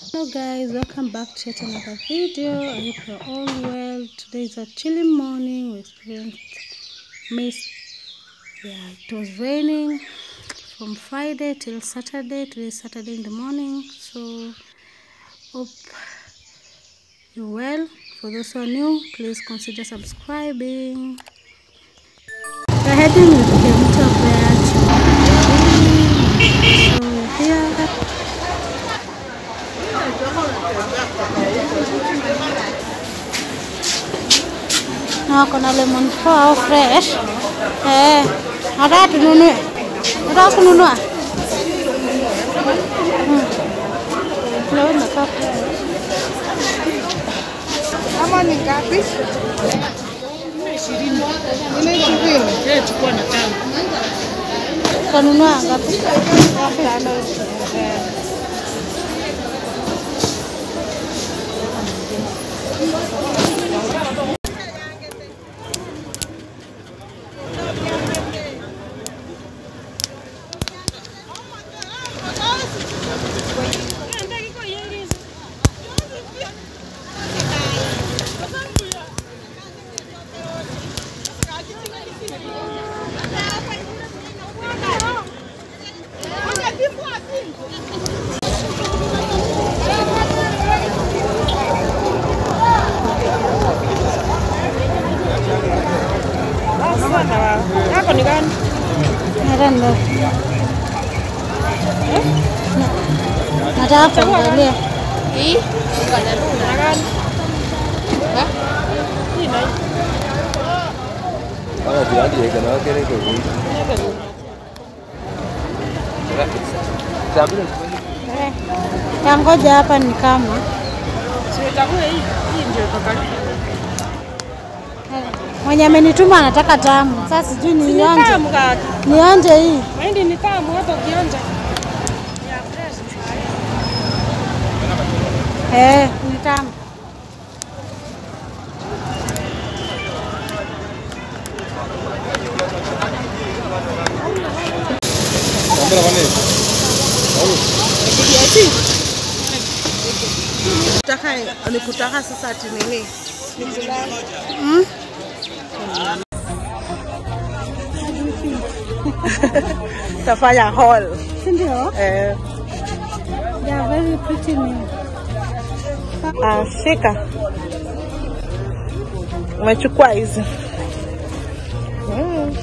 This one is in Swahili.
Hello guys, welcome back to yet another video. I hope you're all well. Today is a chilly morning. We experienced mist. Yeah, it was raining from Friday till Saturday. Today is Saturday in the morning. So hope you're well. For those who are new, please consider subscribing. Na wako na lemon flower fresh. Eh, hata tununue. Nataka kununua. Hmm. Leo inakaa Kama ni ngapi? Ishirini. kanunua ngapi? Yako ni gani? Nataka ndo. Nataka kuangalia. Hii? Na gani? Ha? Hii na hii. Ahora tirando y que no quiere que voy. Sabes? Eh, Yangoja hapa ni kama Si itakuwa hii. Hii ndio iko karibu. eh, mwenye amenituma anataka tamu. Sasa sijui Ni nionje. Nionje hii. Mahindi ni tamu hapo ukionja. Ya fresh. Eh, ni tamu. Kutaka nikutaka sasa ati nini? Nikulala. Mm? tafanya haul, si ndio? Eh. They very pretty. Ah, shika. Umechukua hizi. Mm.